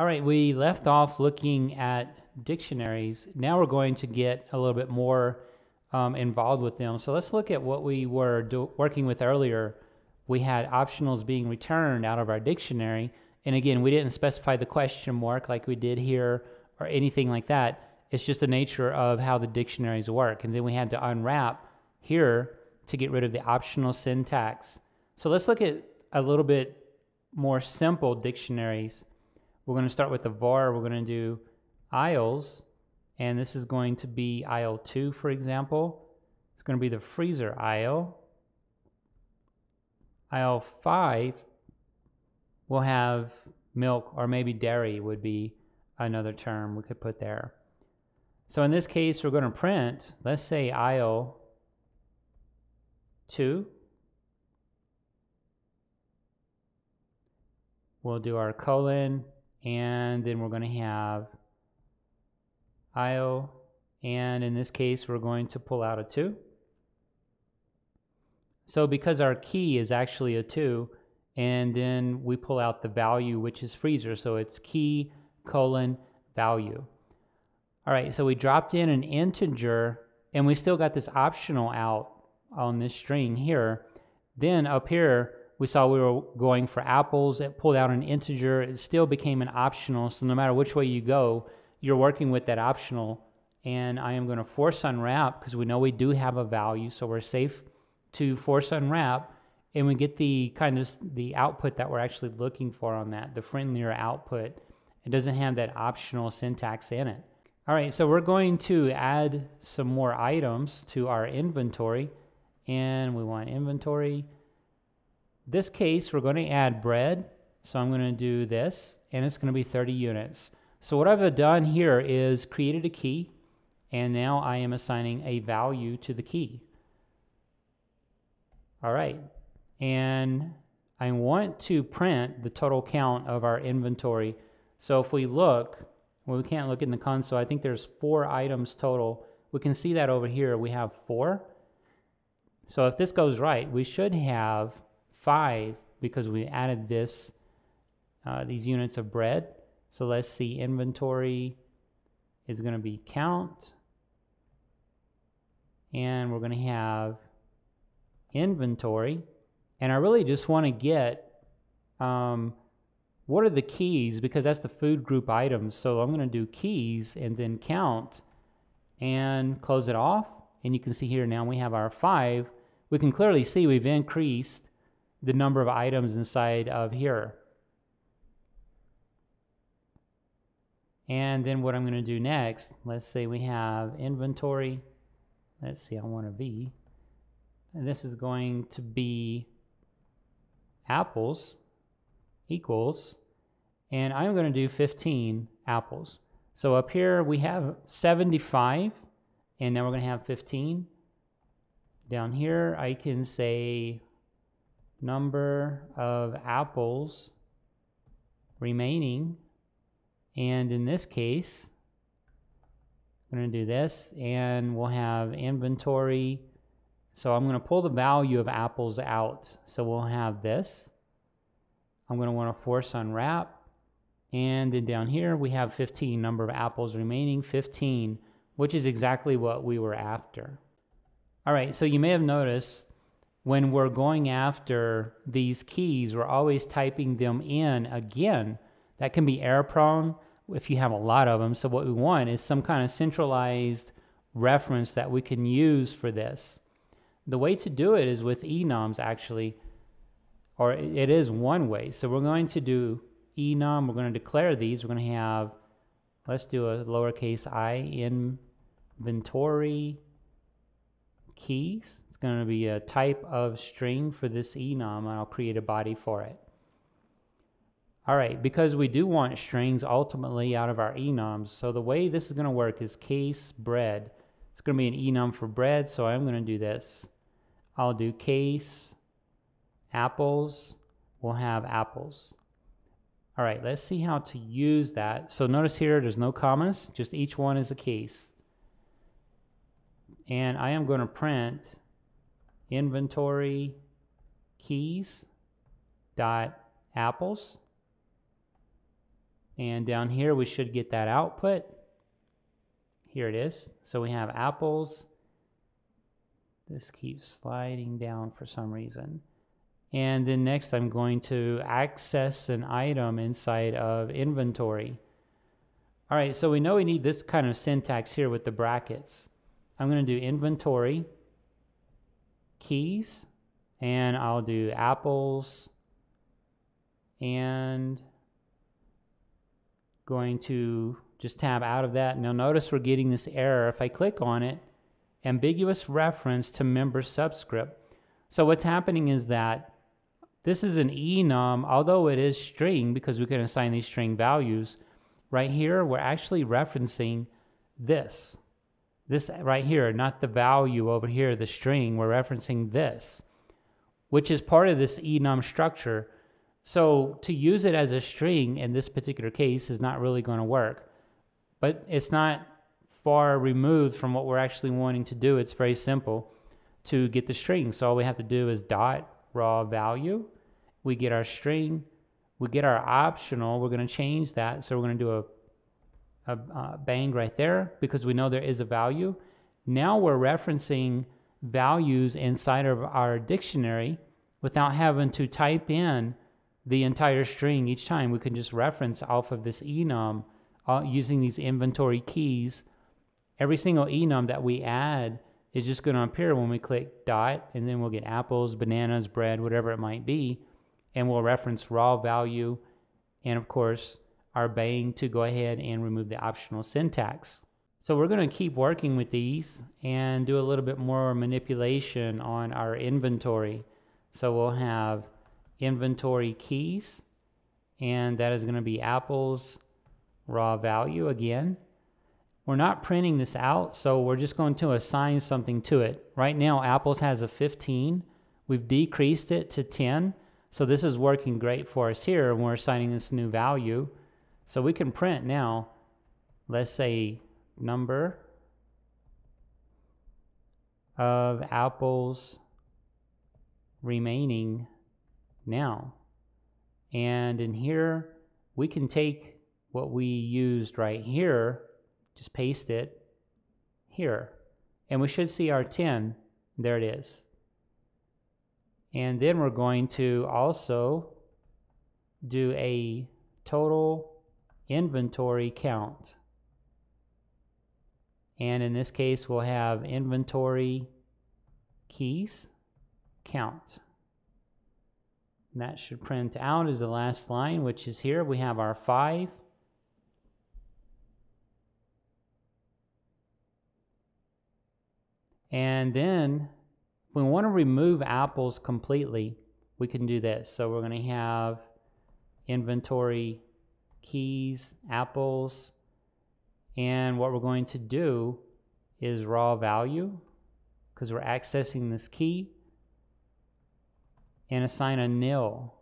All right, we left off looking at dictionaries. Now we're going to get a little bit more um, involved with them. So let's look at what we were do- working with earlier. We had optionals being returned out of our dictionary. And again, we didn't specify the question mark like we did here or anything like that. It's just the nature of how the dictionaries work. And then we had to unwrap here to get rid of the optional syntax. So let's look at a little bit more simple dictionaries. We're going to start with the var. We're going to do aisles, and this is going to be aisle 2, for example. It's going to be the freezer aisle. Aisle 5 will have milk, or maybe dairy would be another term we could put there. So in this case, we're going to print, let's say aisle 2. We'll do our colon and then we're going to have IO, and in this case we're going to pull out a 2. So because our key is actually a 2 and then we pull out the value which is freezer so it's key colon value. All right, so we dropped in an integer and we still got this optional out on this string here. Then up here we saw we were going for apples. It pulled out an integer. It still became an optional. So no matter which way you go, you're working with that optional. And I am going to force unwrap because we know we do have a value. So we're safe to force unwrap. And we get the kind of the output that we're actually looking for on that, the friendlier output. It doesn't have that optional syntax in it. All right, so we're going to add some more items to our inventory. And we want inventory this case, we're going to add bread. So I'm going to do this, and it's going to be 30 units. So what I've done here is created a key, and now I am assigning a value to the key. All right, and I want to print the total count of our inventory. So if we look, well, we can't look in the console. I think there's four items total. We can see that over here. We have four. So if this goes right, we should have 5 because we added this uh, these units of bread. So let's see, inventory is going to be count. And we're going to have inventory. And I really just want to get um, what are the keys because that's the food group items. So I'm going to do keys and then count and close it off. And you can see here now we have our five. We can clearly see we've increased the number of items inside of here. And then what I'm going to do next, let's say we have inventory. Let's see, I want a V. And this is going to be apples equals, and I'm going to do 15 apples. So up here we have 75, and now we're going to have 15. Down here I can say number of apples remaining. And in this case, I'm going to do this and we'll have inventory. So I'm going to pull the value of apples out. So we'll have this. I'm going to want to force unwrap. And then down here we have 15 number of apples remaining, 15, which is exactly what we were after. All right, so you may have noticed when we're going after these keys, we're always typing them in again. That can be error prone if you have a lot of them. So, what we want is some kind of centralized reference that we can use for this. The way to do it is with enums, actually, or it is one way. So, we're going to do enum, we're going to declare these. We're going to have, let's do a lowercase i inventory keys going to be a type of string for this enum, and I'll create a body for it. All right, because we do want strings ultimately out of our enums, so the way this is going to work is case bread. It's going to be an enum for bread, so I'm going to do this. I'll do case apples. We'll have apples. All right, let's see how to use that. So notice here, there's no commas, just each one is a case. And I am going to print inventory keys dot apples And down here, we should get that output. Here it is. So we have apples. This keeps sliding down for some reason. And then next, I'm going to access an item inside of inventory. All right, so we know we need this kind of syntax here with the brackets. I'm going to do inventory, keys, and I'll do apples, and going to just tab out of that. Now notice we're getting this error. If I click on it, ambiguous reference to member subscript. So what's happening is that this is an enum, although it is string because we can assign these string values. Right here, we're actually referencing this. This right here, not the value over here, the string, we're referencing this, which is part of this enum structure. So to use it as a string in this particular case is not really going to work. But it's not far removed from what we're actually wanting to do. It's very simple to get the string. So all we have to do is dot raw value we get our string, we get our optional. We're going to change that. So we're going to do a, a, bang right there because we know there is a value. Now we're referencing values inside of our dictionary without having to type in the entire string each time. We can just reference off of this enum uh, using these inventory keys. Every single enum that we add is just going to appear when we click dot, and then we'll get apples, bananas, bread, whatever it might be and we'll reference raw value and of course our bang to go ahead and remove the optional syntax. So we're going to keep working with these and do a little bit more manipulation on our inventory. So we'll have inventory keys and that is going to be apples raw value again. We're not printing this out, so we're just going to assign something to it. Right now, apples has a 15. We've decreased it to 10 so this is working great for us here when we're assigning this new value. So we can print now, let's say number of apples remaining now. And in here, we can take what we used right here, just paste it here. And we should see our 10. There it is. And then we're going to also do a total inventory count. And in this case, we'll have inventory keys count. And that should print out as the last line, which is here. We have our five. And then we want to remove apples completely, we can do this. So we're going to have inventory keys, apples, and what we're going to do is raw value because we're accessing this key and assign a nil.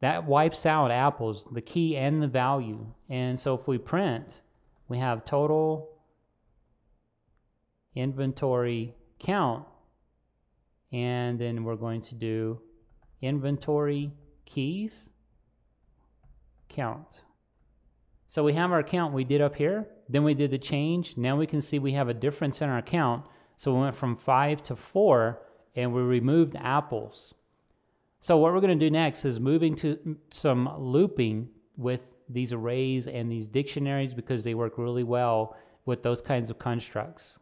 That wipes out apples, the key and the value. And so if we print, we have total inventory count and then we're going to do inventory keys count. So we have our count we did up here, then we did the change. Now we can see we have a difference in our count. So we went from five to four and we removed apples. So what we're going to do next is moving to some looping with these arrays and these dictionaries because they work really well with those kinds of constructs.